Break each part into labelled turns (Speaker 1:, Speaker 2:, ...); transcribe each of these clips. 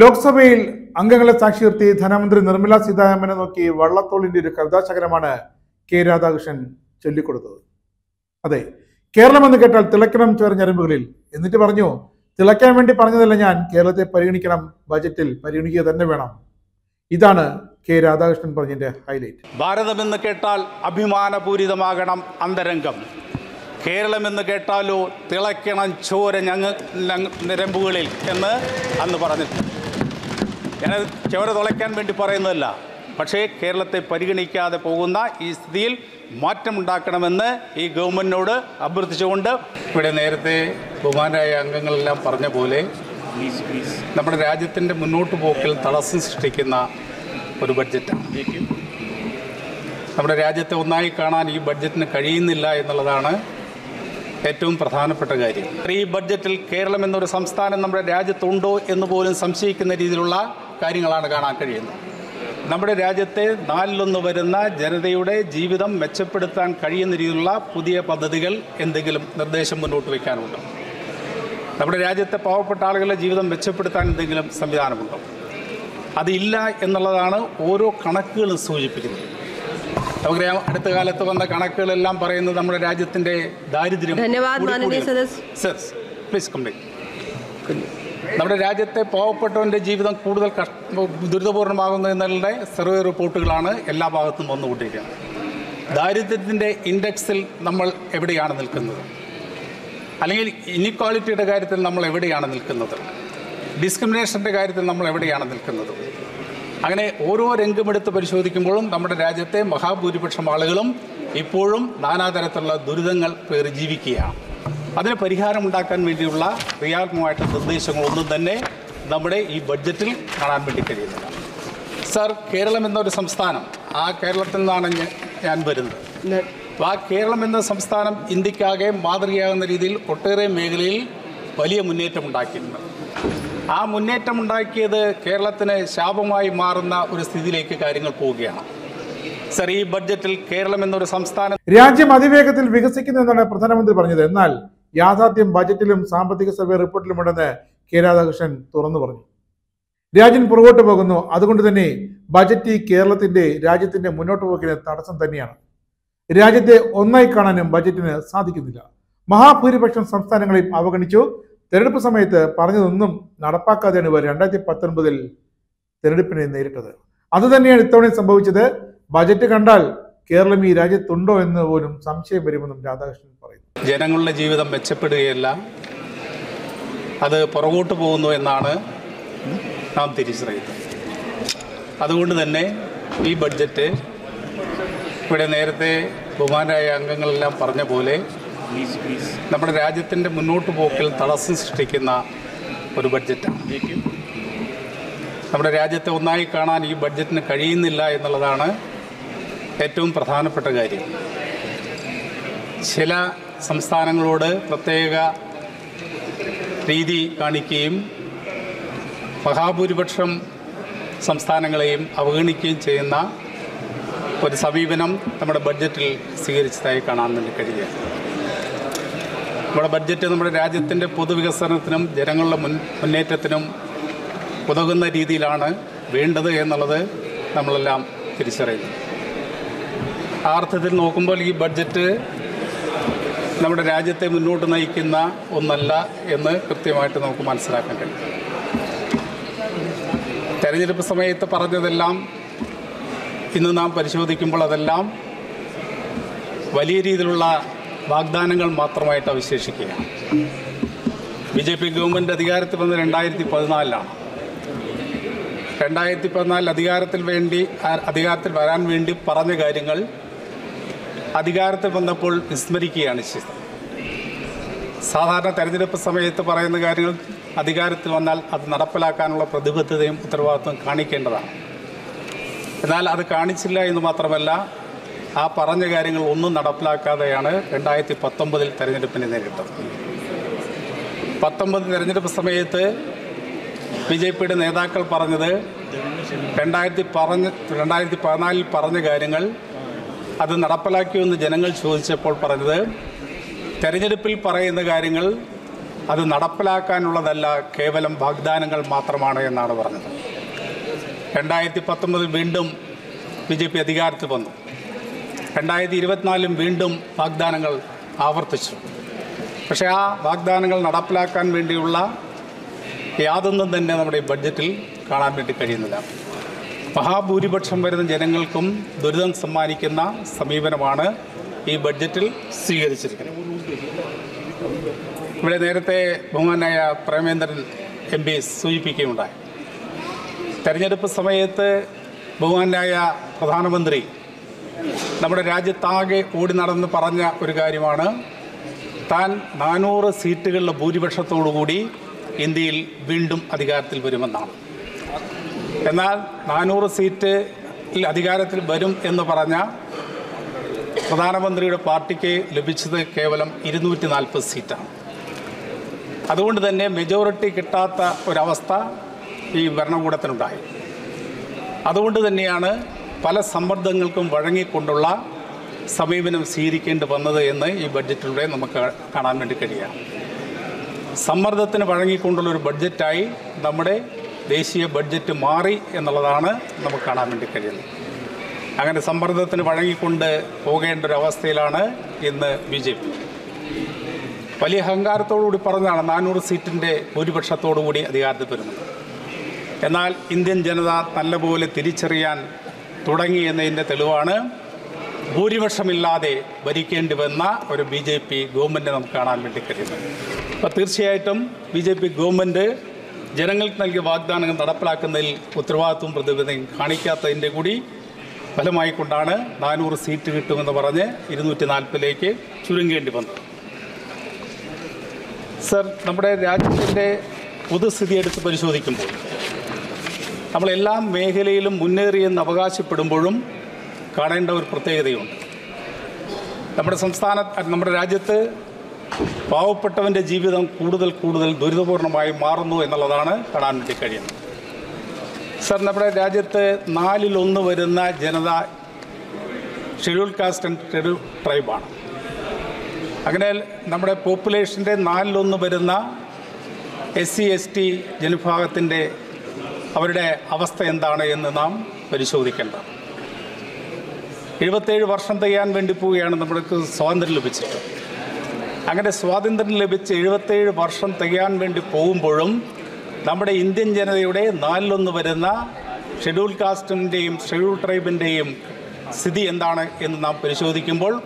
Speaker 1: ലോക്സഭയിൽ അംഗങ്ങളെ സാക്ഷി നിർത്തി ധനമന്ത്രി നിർമ്മല സീതാരാമനെ നോക്കി വള്ളത്തോളിന്റെ ഒരു കവിതാശകരമാണ് കെ രാധാകൃഷ്ണൻ ചൊല്ലിക്കൊടുത്തത്. അതെ കേരളം എന്ന് കേട്ടാൽ തിളക്കണം ചോരഞ്ഞരമ്പുകളിൽ എന്നിട്ട് പറഞ്ഞു തിളയ്ക്കാൻ വേണ്ടി പറഞ്ഞതല്ല ഞാൻ കേരളത്തെ പരിഗണിക്കണം ബജറ്റിൽ പരിഗണിക്കുക തന്നെ വേണം. ഇതാണ് കെ രാധാകൃഷ്ണൻ പറഞ്ഞതിന്റെ ഹൈലൈറ്റ്.
Speaker 2: ഭാരതം എന്ന് കേട്ടാൽ അഭിമാനപൂരിതമാകണം അന്തരംഗം. കേരളമെന്ന് കേട്ടാലോ തിളയ്ക്കണം ചോര ഞങ്ങ നിരമ്പുകളിൽ എന്ന് അന്ന് പറഞ്ഞിട്ടുണ്ട്. ഞാൻ ചവറ് തുളയ്ക്കാൻ വേണ്ടി പറയുന്നതല്ല. പക്ഷേ കേരളത്തെ പരിഗണിക്കാതെ പോകുന്ന ഈ സ്ഥിതിയിൽ മാറ്റമുണ്ടാക്കണമെന്ന് ഈ ഗവൺമെന്റിനോട് അഭ്യർത്ഥിച്ചുകൊണ്ട് ഇവിടെ നേരത്തെ ബഹുമാനായ അംഗങ്ങളെല്ലാം പറഞ്ഞ പോലെ നമ്മുടെ രാജ്യത്തിന്റെ മുന്നോട്ട് പോക്കിൽ തടസ്സം സൃഷ്ടിക്കുന്ന ഒരു ബഡ്ജറ്റാണ്. നമ്മുടെ രാജ്യത്തെ ഒന്നായി കാണാൻ ഈ ബഡ്ജറ്റിന് കഴിയുന്നില്ല എന്നുള്ളതാണ് ഏറ്റവും പ്രധാനപ്പെട്ട കാര്യം. ഈ ബഡ്ജറ്റിൽ കേരളം എന്നൊരു സംസ്ഥാനം നമ്മുടെ രാജ്യത്തുണ്ടോ എന്ന് പോലും സംശയിക്കുന്ന രീതിയിലുള്ള കാര്യങ്ങളാണ് കാണാൻ കഴിയുന്നത്. നമ്മുടെ രാജ്യത്തെ നാലിലൊന്ന് വരുന്ന ജനതയുടെ ജീവിതം മെച്ചപ്പെടുത്താൻ കഴിയുന്ന രീതിയിലുള്ള പുതിയ പദ്ധതികൾ എന്തെങ്കിലും നിർദ്ദേശം മുന്നോട്ട് വയ്ക്കാനുണ്ടോ? നമ്മുടെ രാജ്യത്തെ പാവപ്പെട്ട ആളുകളുടെ ജീവിതം മെച്ചപ്പെടുത്താൻ എന്തെങ്കിലും സംവിധാനമുണ്ടോ? അതില്ല എന്നുള്ളതാണ് ഓരോ കണക്കുകളും സൂചിപ്പിക്കുന്നത്. നമുക്കറിയാം അടുത്ത കാലത്ത് വന്ന കണക്കുകളെല്ലാം പറയുന്നത് നമ്മുടെ രാജ്യത്തിന്റെ ദാരിദ്ര്യം ധന്യവാദ് പ്ലീസ് കംപ്ലീറ്റ് നമ്മുടെ രാജ്യത്തെ പാവപ്പെട്ടവന്റെ ജീവിതം കൂടുതൽ കഷ്ട ദുരിതപൂർണമാകുന്നു എന്നുള്ള സർവേ റിപ്പോർട്ടുകളാണ് എല്ലാ ഭാഗത്തും വന്നുകൊണ്ടിരിക്കുന്നത്. ദാരിദ്ര്യത്തിന്റെ ഇൻഡെക്സിൽ നമ്മൾ എവിടെയാണ് നിൽക്കുന്നത്? അല്ലെങ്കിൽ ഇനിക്വാളിറ്റിയുടെ കാര്യത്തിൽ നമ്മൾ എവിടെയാണ് നിൽക്കുന്നത്? ഡിസ്ക്രിമിനേഷന്റെ കാര്യത്തിൽ നമ്മൾ എവിടെയാണ് നിൽക്കുന്നത്? അങ്ങനെ ഓരോ രംഗമെടുത്ത് പരിശോധിക്കുമ്പോഴും നമ്മുടെ രാജ്യത്തെ മഹാഭൂരിപക്ഷം ആളുകളും ഇപ്പോഴും നാനാതരത്തിലുള്ള ദുരിതങ്ങൾ പേറി ജീവിക്കുകയാണ്. അതിന് പരിഹാരമുണ്ടാക്കാൻ വേണ്ടിയുള്ള ക്രിയാത്മകമായിട്ട് നിർദ്ദേശങ്ങളൊന്നും തന്നെ നമ്മുടെ ഈ ബഡ്ജറ്റിൽ കാണാൻ വേണ്ടി കഴിയുന്നില്ല. സർ കേരളം എന്നൊരു സംസ്ഥാനം ആ കേരളത്തിൽ നിന്നാണ് ഞാൻ വരുന്നത്. അപ്പോൾ ആ കേരളം എന്ന സംസ്ഥാനം ഇന്ത്യക്കാകെ മാതൃകയാകുന്ന രീതിയിൽ ഒട്ടേറെ മേഖലയിൽ വലിയ മുന്നേറ്റം ഉണ്ടാക്കിയിട്ടുണ്ട്. ആ മുന്നേറ്റം ഉണ്ടാക്കിയത് കേരളത്തിന് ശാപമായി മാറുന്ന ഒരു സ്ഥിതിയിലേക്ക് കാര്യങ്ങൾ പോവുകയാണ്. സർ ഈ ബഡ്ജറ്റിൽ കേരളം എന്നൊരു സംസ്ഥാനം
Speaker 1: രാജ്യം അതിവേഗത്തിൽ വികസിക്കുന്നു എന്നാണ് പ്രധാനമന്ത്രി പറഞ്ഞത്. എന്നാൽ യാഥാർത്ഥ്യം ബജറ്റിലും സാമ്പത്തിക സർവേ റിപ്പോർട്ടിലുമുണ്ടെന്ന് കെ രാധാകൃഷ്ണൻ തുറന്നു പറഞ്ഞു. രാജ്യം പുറകോട്ട് പോകുന്നു. അതുകൊണ്ട് തന്നെ ബജറ്റ് കേരളത്തിന്റെ രാജ്യത്തിന്റെ മുന്നോട്ട് പോക്കിന് തടസ്സം തന്നെയാണ്. രാജ്യത്തെ ഒന്നായി കാണാനും ബജറ്റിന് സാധിക്കുന്നില്ല. മഹാഭൂരിപക്ഷം സംസ്ഥാനങ്ങളെയും അവഗണിച്ചു. തെരഞ്ഞെടുപ്പ് സമയത്ത് പറഞ്ഞതൊന്നും നടപ്പാക്കാതെയാണ് ഇവർ രണ്ടായിരത്തി പത്തൊൻപതിൽ തെരഞ്ഞെടുപ്പിനെ നേരിട്ടത്. അതുതന്നെയാണ് ഇത്തവണയും സംഭവിച്ചത്. ബജറ്റ് കണ്ടാൽ കേരളം ഈ രാജ്യത്തുണ്ടോ എന്ന് പോലും സംശയം വരുമെന്നും രാധാകൃഷ്ണൻ പറയുന്നു.
Speaker 2: ജനങ്ങളുടെ ജീവിതം മെച്ചപ്പെടുകയല്ല. അത് പുറകോട്ട് പോകുന്നു എന്നാണ് നാം തിരിച്ചറിയുന്നത്. അതുകൊണ്ട് തന്നെ ഈ ബഡ്ജറ്റ് ഇവിടെ നേരത്തെ ബഹുമാനായ അംഗങ്ങളെല്ലാം പറഞ്ഞ പോലെ നമ്മുടെ രാജ്യത്തിന്റെ മുന്നോട്ട് പോക്കിൽ തടസ്സം സൃഷ്ടിക്കുന്ന ഒരു ബഡ്ജറ്റാണ്. നമ്മുടെ രാജ്യത്തെ ഒന്നായി കാണാൻ ഈ ബഡ്ജറ്റിന് കഴിയുന്നില്ല എന്നുള്ളതാണ് ഏറ്റവും പ്രധാനപ്പെട്ട കാര്യം. ചില സംസ്ഥാനങ്ങളോട് പ്രത്യേക രീതി കാണിക്കുകയും മഹാഭൂരിപക്ഷം സംസ്ഥാനങ്ങളെയും അവഗണിക്കുകയും ചെയ്യുന്ന ഒരു സമീപനം നമ്മുടെ ബഡ്ജറ്റിൽ സ്വീകരിച്ചതായി കാണാൻ വേണ്ടി കഴിയുക. നമ്മുടെ ബഡ്ജറ്റ് നമ്മുടെ രാജ്യത്തിന്റെ പൊതുവികസനത്തിനും ജനങ്ങളുടെ മുൻ മുന്നേറ്റത്തിനും ഉതകുന്ന രീതിയിലാണ് വേണ്ടത് എന്നുള്ളത് നമ്മളെല്ലാം തിരിച്ചറിയുന്നു. ആ അർത്ഥത്തിൽ നോക്കുമ്പോൾ ഈ ബഡ്ജറ്റ് നമ്മുടെ രാജ്യത്തെ മുന്നോട്ട് നയിക്കുന്ന ഒന്നല്ല എന്ന് കൃത്യമായിട്ട് നമുക്ക് മനസ്സിലാക്കാൻ കഴിയും. തെരഞ്ഞെടുപ്പ് സമയത്ത് പറഞ്ഞതെല്ലാം ഇന്ന് നാം പരിശോധിക്കുമ്പോൾ അതെല്ലാം വലിയ രീതിയിലുള്ള വാഗ്ദാനങ്ങൾ മാത്രമായിട്ട് അവശേഷിക്കുകയാണ്. ബി ജെ പി ഗവൺമെന്റ് അധികാരത്തിൽ വന്ന് രണ്ടായിരത്തി പതിനാലിലാണ് രണ്ടായിരത്തി പതിനാലിൽ അധികാരത്തിൽ വേണ്ടി അധികാരത്തിൽ വരാൻ വേണ്ടി പറഞ്ഞ കാര്യങ്ങൾ അധികാരത്തിൽ വന്നപ്പോൾ വിസ്മരിക്കുകയാണ് ചെയ്തത്. സാധാരണ തെരഞ്ഞെടുപ്പ് സമയത്ത് പറയുന്ന കാര്യങ്ങൾ അധികാരത്തിൽ വന്നാൽ അത് നടപ്പിലാക്കാനുള്ള പ്രതിബദ്ധതയും ഉത്തരവാദിത്വം കാണിക്കേണ്ടതാണ്. എന്നാൽ അത് കാണിച്ചില്ല എന്ന് മാത്രമല്ല ആ പറഞ്ഞ കാര്യങ്ങൾ ഒന്നും നടപ്പിലാക്കാതെയാണ് രണ്ടായിരത്തി പത്തൊമ്പതിൽ തെരഞ്ഞെടുപ്പിനെ നേരിട്ടത്. പത്തൊമ്പത് തെരഞ്ഞെടുപ്പ് സമയത്ത് ബി ജെ പിയുടെ നേതാക്കൾ പറഞ്ഞത് രണ്ടായിരത്തി പറഞ്ഞ് രണ്ടായിരത്തി പതിനാലിൽ പറഞ്ഞ കാര്യങ്ങൾ അത് നടപ്പിലാക്കിയോ എന്ന് ജനങ്ങൾ ചോദിച്ചപ്പോൾ പറഞ്ഞത് തെരഞ്ഞെടുപ്പിൽ പറയുന്ന കാര്യങ്ങൾ അത് നടപ്പിലാക്കാനുള്ളതല്ല കേവലം വാഗ്ദാനങ്ങൾ മാത്രമാണ് എന്നാണ് പറഞ്ഞത്. രണ്ടായിരത്തി പത്തൊമ്പതിൽ വീണ്ടും ബി ജെ പി അധികാരത്തിൽ വന്നു. രണ്ടായിരത്തി ഇരുപത്തിനാലിലും വീണ്ടും വാഗ്ദാനങ്ങൾ ആവർത്തിച്ചു. പക്ഷേ ആ വാഗ്ദാനങ്ങൾ നടപ്പിലാക്കാൻ വേണ്ടിയുള്ള യാതൊന്നും തന്നെ നമ്മുടെ ബഡ്ജറ്റിൽ കാണാൻ വേണ്ടി കഴിയുന്നില്ല. മഹാഭൂരിപക്ഷം വരുന്ന ജനങ്ങൾക്കും ദുരിതം സമ്മാനിക്കുന്ന സമീപനമാണ് ഈ ബഡ്ജറ്റിൽ സ്വീകരിച്ചിരിക്കുന്നത്. ഇവിടെ നേരത്തെ ബഹുമാനായ പ്രേമേന്ദ്രൻ എം പി സൂചിപ്പിക്കുകയുണ്ടായി. തെരഞ്ഞെടുപ്പ് സമയത്ത് ബഹുമാനായ പ്രധാനമന്ത്രി നമ്മുടെ രാജ്യത്താകെ ഓടി നടന്ന് പറഞ്ഞ ഒരു കാര്യമാണ് താൻ നാനൂറ് സീറ്റുകളുടെ ഭൂരിപക്ഷത്തോടുകൂടി ഇന്ത്യയിൽ വീണ്ടും അധികാരത്തിൽ വരുമെന്നാണ്. എന്നാൽ നാനൂറ് സീറ്റിൽ അധികാരത്തിൽ വരും എന്ന് പറഞ്ഞ പ്രധാനമന്ത്രിയുടെ പാർട്ടിക്ക് ലഭിച്ചത് കേവലം ഇരുന്നൂറ്റി നാൽപ്പത് സീറ്റാണ്. അതുകൊണ്ട് തന്നെ മെജോറിറ്റി കിട്ടാത്ത ഒരവസ്ഥ ഈ ഭരണകൂടത്തിനുണ്ടായി. അതുകൊണ്ട് തന്നെയാണ് പല സമ്മർദ്ദങ്ങൾക്കും വഴങ്ങിക്കൊണ്ടുള്ള സമീപനം സ്വീകരിക്കേണ്ടി വന്നത് എന്ന് ഈ ബഡ്ജറ്റിലൂടെ നമുക്ക് കാണാൻ വേണ്ടി കഴിയുക സമ്മർദ്ദത്തിന് വഴങ്ങിക്കൊണ്ടുള്ള ഒരു ബഡ്ജറ്റായി നമ്മുടെ ദേശീയ ബഡ്ജറ്റ് മാറി എന്നുള്ളതാണ് നമുക്ക് കാണാൻ വേണ്ടി കഴിയുന്നത്. അങ്ങനെ സമ്മർദ്ദത്തിന് വഴങ്ങിക്കൊണ്ട് പോകേണ്ട ഒരു അവസ്ഥയിലാണ് ഇന്ന് ബി ജെ പി. വലിയ അഹങ്കാരത്തോടുകൂടി പറഞ്ഞതാണ് നാനൂറ് സീറ്റിന്റെ ഭൂരിപക്ഷത്തോടുകൂടി അധികാരത്തിൽ വരുന്നത്. എന്നാൽ ഇന്ത്യൻ ജനത നല്ലപോലെ തിരിച്ചറിയാൻ തുടങ്ങി എന്നതിന്റെ തെളിവാണ് ഭൂരിപക്ഷമില്ലാതെ ഭരിക്കേണ്ടി വന്ന ഒരു ബി ജെ പി ഗവൺമെന്റ് നമുക്ക് കാണാൻ വേണ്ടി കഴിയുന്നത്. അപ്പോൾ തീർച്ചയായിട്ടും ബി ജെ പി ഗവൺമെന്റ് ജനങ്ങൾക്ക് നൽകിയ വാഗ്ദാനങ്ങൾ നടപ്പിലാക്കുന്നതിൽ ഉത്തരവാദിത്വവും പ്രതിബദ്ധതയും കാണിക്കാത്തതിന്റെ കൂടി ഫലമായി കൊണ്ടാണ് നാനൂറ് സീറ്റ് കിട്ടുമെന്ന് പറഞ്ഞ് ഇരുന്നൂറ്റി നാൽപ്പതിലേക്ക് ചുരുങ്ങേണ്ടി വന്നത്. സർ നമ്മുടെ രാജ്യത്തിന്റെ പൊതുസ്ഥിതി എടുത്ത് പരിശോധിക്കുമ്പോൾ നമ്മളെല്ലാ മേഖലയിലും മുന്നേറിയെന്ന് അവകാശപ്പെടുമ്പോഴും കാണേണ്ട ഒരു പ്രത്യേകതയുണ്ട്. നമ്മുടെ സംസ്ഥാന നമ്മുടെ രാജ്യത്ത് പാവപ്പെട്ടവന്റെ ജീവിതം കൂടുതൽ കൂടുതൽ ദുരിതപൂർണമായി മാറുന്നു എന്നുള്ളതാണ് കാണാൻ വേണ്ടി കഴിയുന്നത് സർ നമ്മുടെ രാജ്യത്ത് നാലിലൊന്ന് വരുന്ന ജനത ഷെഡ്യൂൾ കാസ്റ്റ് ആൻഡ് ട്രൈബാണ്. അങ്ങനെ നമ്മുടെ പോപ്പുലേഷന്റെ നാലിലൊന്ന് വരുന്ന എസ് സി എസ് ടി ജനവിഭാഗത്തിന്റെ അവരുടെ അവസ്ഥ എന്താണ് എന്ന് നാം പരിശോധിക്കേണ്ടത് എഴുപത്തേഴ് വർഷം തികയാൻ വേണ്ടി പോവുകയാണ് നമ്മൾക്ക് സ്വാതന്ത്ര്യം ലഭിച്ചിട്ട് അങ്ങനെ സ്വാതന്ത്ര്യം ലഭിച്ച് എഴുപത്തേഴ് വർഷം തികയാൻ വേണ്ടി പോകുമ്പോഴും നമ്മുടെ ഇന്ത്യൻ ജനതയുടെ നാലിലൊന്ന് വരുന്ന ഷെഡ്യൂൾ കാസ്റ്റിന്റെയും ഷെഡ്യൂൾ ട്രൈബിന്റെയും സ്ഥിതി എന്താണ് എന്ന് നാം പരിശോധിക്കുമ്പോൾ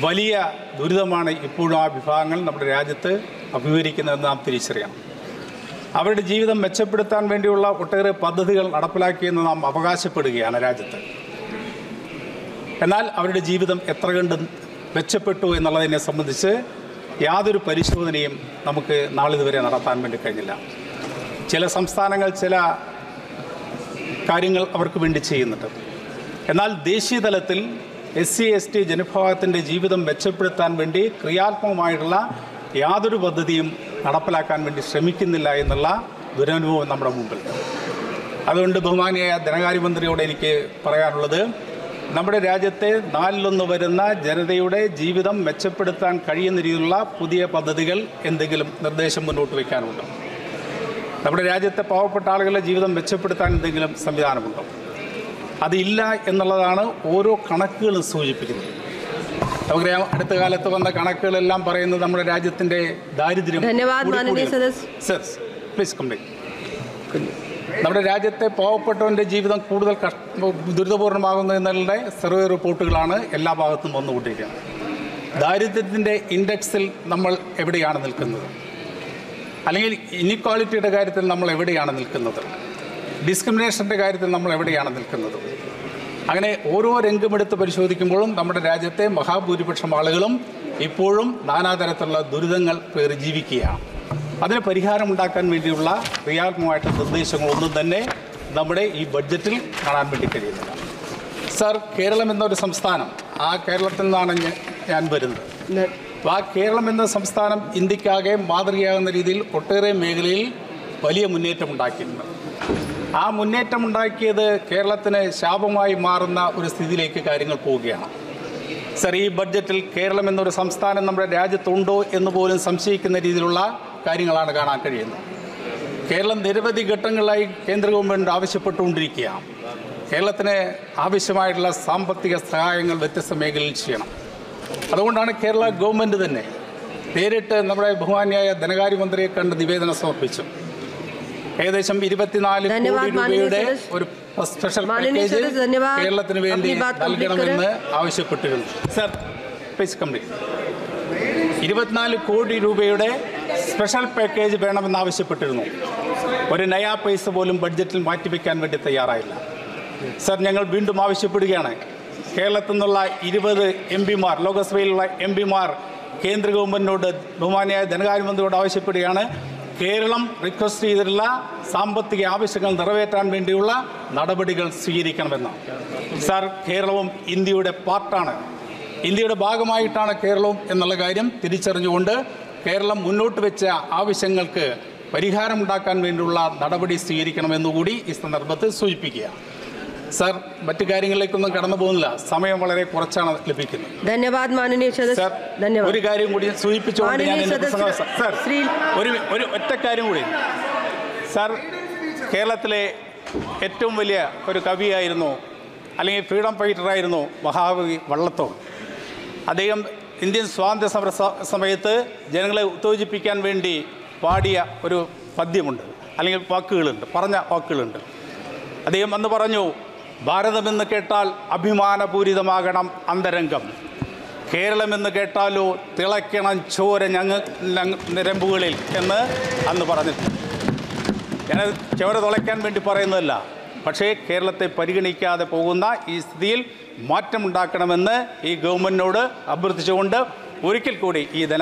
Speaker 2: വലിയ ദുരിതമാണ് ഇപ്പോഴും ആ വിഭാഗങ്ങൾ നമ്മുടെ രാജ്യത്ത് അഭിമുഖീകരിക്കുന്നതെന്ന് നാം തിരിച്ചറിയാം അവരുടെ ജീവിതം മെച്ചപ്പെടുത്താൻ വേണ്ടിയുള്ള ഒട്ടേറെ പദ്ധതികൾ നടപ്പിലാക്കിയെന്ന് നാം അവകാശപ്പെടുകയാണ് രാജ്യത്ത്. എന്നാൽ അവരുടെ ജീവിതം എത്ര കണ്ട് മെച്ചപ്പെട്ടു എന്നുള്ളതിനെ സംബന്ധിച്ച് യാതൊരു പരിശോധനയും നമുക്ക് നാളിതുവരെ നടത്താൻ വേണ്ടി കഴിഞ്ഞില്ല. ചില സംസ്ഥാനങ്ങൾ ചില കാര്യങ്ങൾ അവർക്ക് വേണ്ടി ചെയ്യുന്നുണ്ട്. എന്നാൽ ദേശീയ തലത്തിൽ എസ് സി എസ് ടി ജനവിഭാഗത്തിന്റെ ജീവിതം മെച്ചപ്പെടുത്താൻ വേണ്ടി ക്രിയാത്മകമായിട്ടുള്ള യാതൊരു പദ്ധതിയും നടപ്പിലാക്കാൻ വേണ്ടി ശ്രമിക്കുന്നില്ല എന്നുള്ള ദുരനുഭവം നമ്മുടെ മുമ്പിൽ അതുകൊണ്ട് ബഹുമാനിയായ ധനകാര്യമന്ത്രിയോട് എനിക്ക് പറയാനുള്ളത് നമ്മുടെ രാജ്യത്തെ നാലിലൊന്ന് വരുന്ന ജനതയുടെ ജീവിതം മെച്ചപ്പെടുത്താൻ കഴിയുന്ന രീതിയിലുള്ള പുതിയ പദ്ധതികൾ എന്തെങ്കിലും നിർദ്ദേശം മുന്നോട്ട് വയ്ക്കാനുണ്ടോ? നമ്മുടെ രാജ്യത്തെ പാവപ്പെട്ട ആളുകളുടെ ജീവിതം മെച്ചപ്പെടുത്താൻ എന്തെങ്കിലും സംവിധാനമുണ്ടോ? അതില്ല എന്നുള്ളതാണ് ഓരോ കണക്കുകളും സൂചിപ്പിക്കുന്നത്. നമുക്കറിയാം അടുത്ത കാലത്ത് വന്ന കണക്കുകളെല്ലാം പറയുന്നത് നമ്മുടെ രാജ്യത്തിന്റെ ദാരിദ്ര്യം പ്ലീസ് കംപ്ലീറ്റ് നമ്മുടെ രാജ്യത്തെ പാവപ്പെട്ടവന്റെ ജീവിതം കൂടുതൽ കഷ്ട എന്നുള്ള സർവേ റിപ്പോർട്ടുകളാണ് എല്ലാ ഭാഗത്തും വന്നുകൊണ്ടിരിക്കുന്നത്. ദാരിദ്ര്യത്തിന്റെ ഇൻഡെക്സിൽ നമ്മൾ എവിടെയാണ് നിൽക്കുന്നത്? അല്ലെങ്കിൽ ഇനിക്വാളിറ്റിയുടെ കാര്യത്തിൽ നമ്മൾ എവിടെയാണ് നിൽക്കുന്നത്? ഡിസ്ക്രിമിനേഷന്റെ കാര്യത്തിൽ നമ്മൾ എവിടെയാണ് നിൽക്കുന്നത്? അങ്ങനെ ഓരോ രംഗമെടുത്ത് പരിശോധിക്കുമ്പോഴും നമ്മുടെ രാജ്യത്തെ മഹാഭൂരിപക്ഷം ആളുകളും ഇപ്പോഴും നാനാതരത്തിലുള്ള ദുരിതങ്ങൾ പേറി ജീവിക്കുകയാണ്. അതിന് പരിഹാരം ഉണ്ടാക്കാൻ വേണ്ടിയുള്ള ക്രിയാത്മകമായിട്ടുള്ള നിർദ്ദേശങ്ങളൊന്നും തന്നെ നമ്മുടെ ഈ ബഡ്ജറ്റിൽ കാണാൻ വേണ്ടി കഴിയുന്നില്ല സർ കേരളം എന്നൊരു സംസ്ഥാനം ആ കേരളത്തിൽ നിന്നാണ് ഞാൻ- വരുന്നത്. അപ്പോൾ ആ കേരളം എന്ന സംസ്ഥാനം ഇന്ത്യക്കാകെ മാതൃകയാകുന്ന രീതിയിൽ ഒട്ടേറെ മേഖലയിൽ വലിയ മുന്നേറ്റം ഉണ്ടാക്കിയിട്ടുണ്ട്. ആ മുന്നേറ്റം ഉണ്ടാക്കിയത് കേരളത്തിന് ശാപമായി മാറുന്ന ഒരു സ്ഥിതിയിലേക്ക് കാര്യങ്ങൾ പോവുകയാണ്. സർ ഈ ബഡ്ജറ്റിൽ കേരളം എന്നൊരു സംസ്ഥാനം നമ്മുടെ രാജ്യത്തുണ്ടോ എന്ന് പോലും സംശയിക്കുന്ന രീതിയിലുള്ള കാര്യങ്ങളാണ് കാണാൻ കഴിയുന്നത്. കേരളം നിരവധി ഘട്ടങ്ങളിലായി കേന്ദ്ര ഗവൺമെന്റ് ആവശ്യപ്പെട്ടുകൊണ്ടിരിക്കുകയാണ്. കേരളത്തിന് ആവശ്യമായിട്ടുള്ള സാമ്പത്തിക സഹായങ്ങൾ വ്യത്യസ്ത മേഖലയിൽ ചെയ്യണം. അതുകൊണ്ടാണ് കേരള ഗവൺമെന്റ് തന്നെ നേരിട്ട് നമ്മുടെ ബഹുമാന്യായ ധനകാര്യമന്ത്രിയെ കണ്ട് നിവേദനം സമർപ്പിച്ചു ഏകദേശം ഇരുപത്തിനാല് കോടി രൂപയുടെ ഒരു സ്പെഷ്യൽ പാക്കേജ് കേരളത്തിന് വേണ്ടി നൽകണമെന്ന് ആവശ്യപ്പെട്ടിരുന്നു. സർ പ്ലീസ് കംപ്ലീറ്റ് ഇരുപത്തിനാല് കോടി രൂപയുടെ സ്പെഷ്യൽ പാക്കേജ് വേണമെന്നാവശ്യപ്പെട്ടിരുന്നു ഒരു നയാ പൈസ പോലും ബഡ്ജറ്റിൽ മാറ്റിവെക്കാൻ വേണ്ടി തയ്യാറായില്ല. സർ ഞങ്ങൾ വീണ്ടും ആവശ്യപ്പെടുകയാണ്. കേരളത്തിൽ നിന്നുള്ള ഇരുപത് എം പിമാർ ലോകസഭയിലുള്ള എം പിമാർ കേന്ദ്ര ഗവൺമെന്റിനോട് ബഹുമാനിയായ ധനകാര്യമന്ത്രിയോട് ആവശ്യപ്പെടുകയാണ്. കേരളം റിക്വസ്റ്റ് ചെയ്തിട്ടുള്ള സാമ്പത്തിക ആവശ്യങ്ങൾ നിറവേറ്റാൻ വേണ്ടിയുള്ള നടപടികൾ സ്വീകരിക്കണമെന്ന്. സർ കേരളവും ഇന്ത്യയുടെ പാർട്ടാണ് ഇന്ത്യയുടെ ഭാഗമായിട്ടാണ് കേരളവും എന്നുള്ള കാര്യം തിരിച്ചറിഞ്ഞുകൊണ്ട് കേരളം മുന്നോട്ട് വെച്ച ആവശ്യങ്ങൾക്ക് പരിഹാരമുണ്ടാക്കാൻ വേണ്ടിയുള്ള നടപടി സ്വീകരിക്കണമെന്നുകൂടി ഈ സന്ദർഭത്തിൽ സൂചിപ്പിക്കുക. സർ മറ്റു കാര്യങ്ങളിലേക്കൊന്നും കടന്നു പോകുന്നില്ല. സമയം വളരെ കുറച്ചാണ് ലഭിക്കുന്നത്.
Speaker 3: ധന്യവാദ്
Speaker 2: സർ ഒരു കാര്യം കൂടി സൂചിപ്പിച്ചുകൊണ്ട് ഞാൻ സർ ഒരു ഒരു ഒറ്റ കാര്യം കൂടി. സർ കേരളത്തിലെ ഏറ്റവും വലിയ ഒരു കവിയായിരുന്നു അല്ലെങ്കിൽ ഫ്രീഡം ഫൈറ്ററായിരുന്നു മഹാകവി വള്ളത്തോൾ. അദ്ദേഹം ഇന്ത്യൻ സ്വാതന്ത്ര്യ സമര സമയത്ത് ജനങ്ങളെ ഉത്തേജിപ്പിക്കാൻ വേണ്ടി പാടിയ ഒരു പദ്യമുണ്ട് അല്ലെങ്കിൽ വാക്കുകളുണ്ട് പറഞ്ഞ വാക്കുകളുണ്ട്. അദ്ദേഹം അന്ന് പറഞ്ഞു ഭാരതമെന്ന് കേട്ടാൽ അഭിമാനപൂരിതമാകണം അന്തരംഗം. കേരളമെന്ന് കേട്ടാലോ തിളയ്ക്കണം ചോര ഞങ്ങ നിരമ്പുകളിൽ എന്ന് അന്ന് പറഞ്ഞിട്ടുണ്ട്. ഞാൻ ചോര തുളയ്ക്കാൻ വേണ്ടി പറയുന്നതല്ല പക്ഷേ കേരളത്തെ പരിഗണിക്കാതെ പോകുന്ന ഈ സ്ഥിതിയിൽ മാറ്റമുണ്ടാക്കണമെന്ന് ഈ ഗവൺമെന്റിനോട് അഭ്യർത്ഥിച്ചുകൊണ്ട് ഒരിക്കൽ കൂടി ഈ ധന